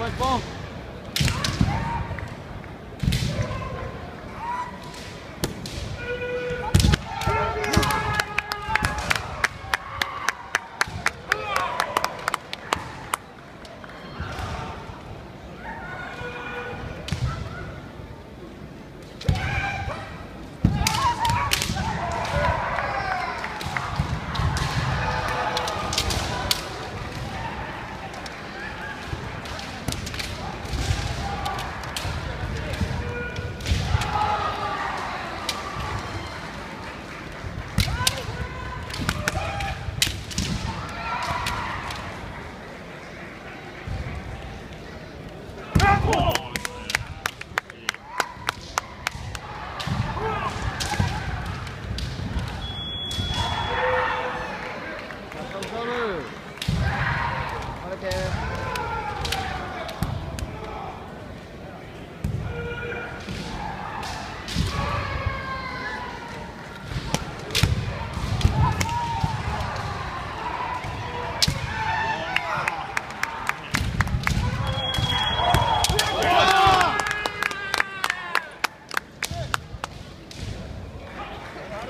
快蹦 through.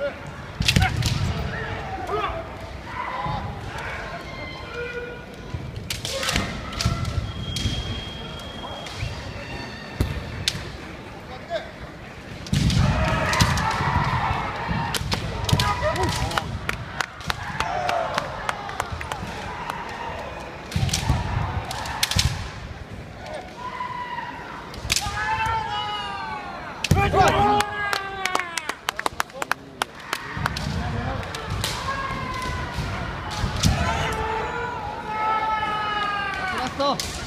Yeah. ラスト。